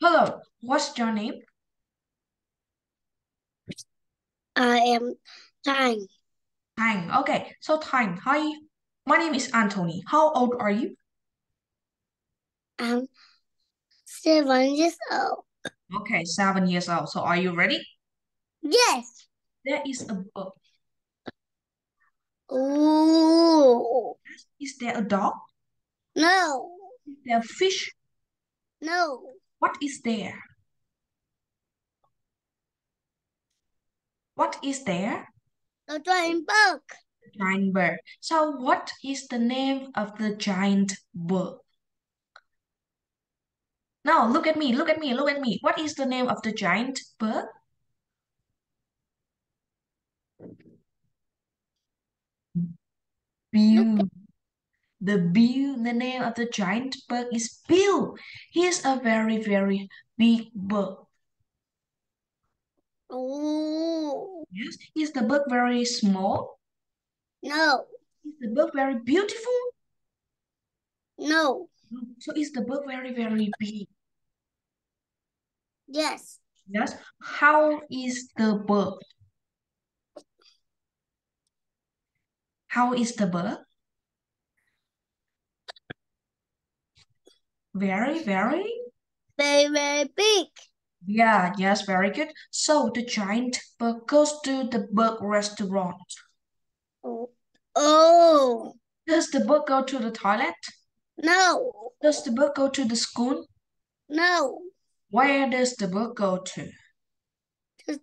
Hello, what's your name? I am Thanh. Tang. Okay, so Tang, hi. My name is Anthony. How old are you? I'm seven years old. Okay, seven years old. So are you ready? Yes. There is a book. Ooh. Is there a dog? No. Is there a fish? No. What is there? What is there? The giant bug. Giant bird. So what is the name of the giant bird? Now look at me, look at me, look at me. What is the name of the giant bird? Bill. The bill, the name of the giant bird is Bill. He is a very, very big bird. Ooh. Yes, is the bird very small? No. Is the bird very beautiful? No. So is the bird very, very big? Yes. Yes. How is the bird? How is the bird? Very, very? Very, very big. Yeah, yes, very good. So the giant bird goes to the bird restaurant. Oh. Oh. Does the bird go to the toilet? No. Does the bird go to the school? No. Where does the bird go to? To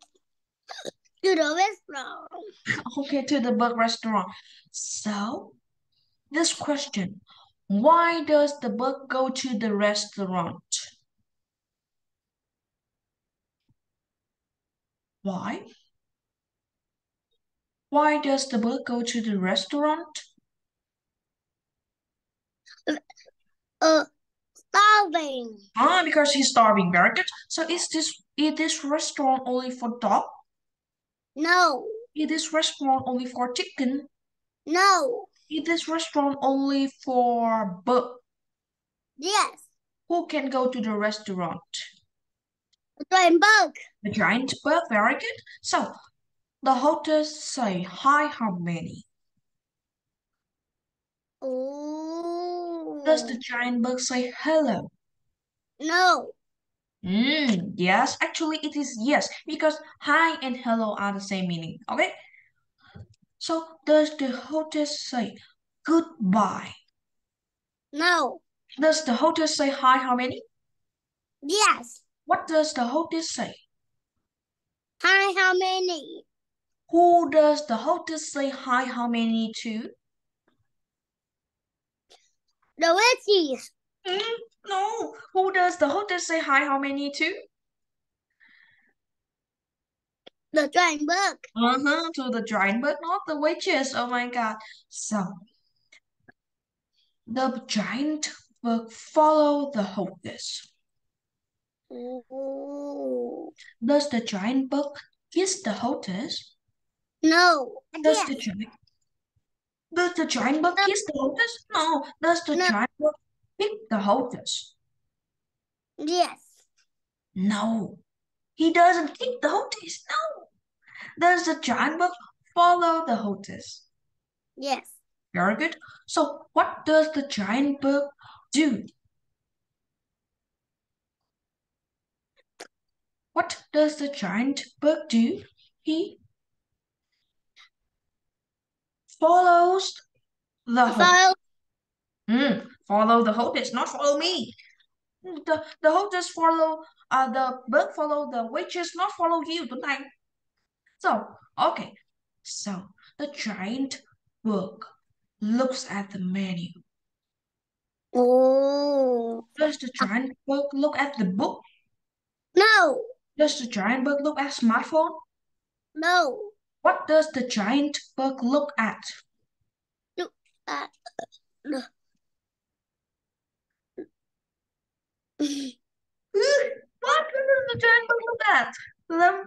the restaurant. Okay, to the bird restaurant. So, this question, why does the bird go to the restaurant? Why? Why does the bird go to the restaurant? Uh, starving. Ah, because he's starving. Very good. So is this is this restaurant only for dog? No. Is this restaurant only for chicken? No. Is this restaurant only for bird? Yes. Who can go to the restaurant? The giant bug. The giant bird. Very good. So the hostess say hi. How many? Ooh. Does the giant bird say hello? No. Mm, yes, actually it is yes, because hi and hello are the same meaning, okay? So does the hostess say goodbye? No. Does the hostess say hi how many? Yes. What does the hostess say? Hi, how many? Who does the hostess say hi how many to? The wedgies. Mm, no. Who does the hostess say hi how many to? The giant book. Uh-huh, to the giant book, not the witches. Oh my god. So the giant book follow the hostess. Ooh. Does the giant book kiss the hostess? No. Does the giant Does the giant bird kiss the hostess? No. Does the No. giant book pick the hostess? Yes. No. He doesn't kick the hostess. No. Does the giant bird follow the hostess? Yes. Very good. So what does the giant bird do? What does the giant bird do? He follows the. Follow. Mm, follow the hostess, not follow me. The the hostess follow uh the bird follow the witches, not follow you tonight. So okay, so the giant bird looks at the menu. Ooh. Does the giant bird look at the book? No. Does the giant bird look at smartphone? No. What does the giant bird look at? Look at the. What does the giant bird look at? The,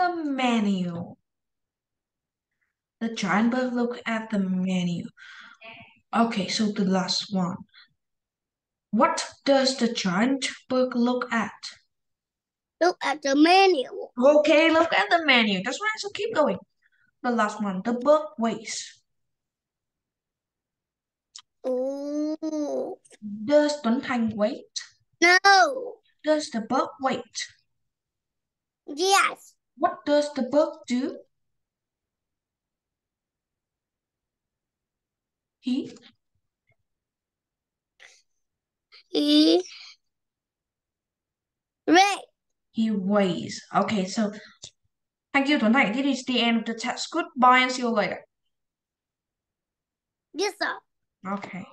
the menu. The giant bird look at the menu. Okay, so the last one. What does the giant book look at? Look at the menu. Okay, look at the menu. That's right, so keep going. The last one, the book weighs. Oh, Does Tuấn Thành weight? no. Does the book weight? Yes. What does the book do? He He red. he weighs. Okay, so thank you, Tuấn Thành. This is the end of the test. Goodbye and see you later. Yes, sir. Okay.